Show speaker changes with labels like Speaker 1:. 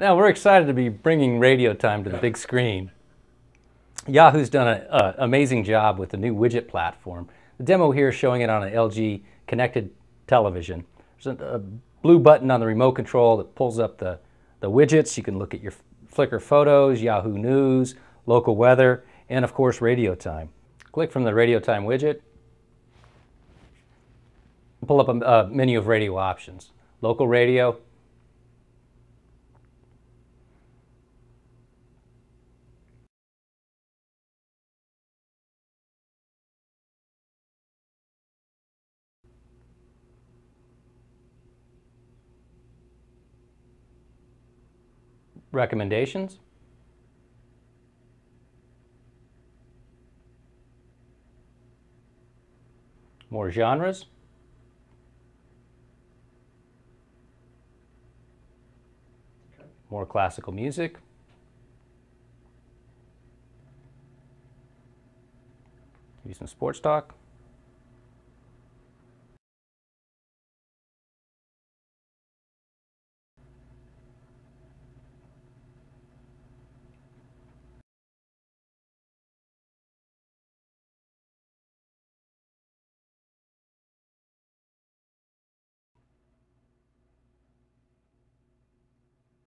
Speaker 1: Now we're excited to be bringing RadioTime to the big screen. Yahoo's done an amazing job with the new widget platform. The demo here is showing it on an LG connected television. There's a, a blue button on the remote control that pulls up the, the widgets. You can look at your Flickr photos, Yahoo News, local weather, and of course RadioTime. Click from the RadioTime widget. Pull up a, a menu of radio options. Local radio, recommendations. More genres. More classical music. Use some sports talk.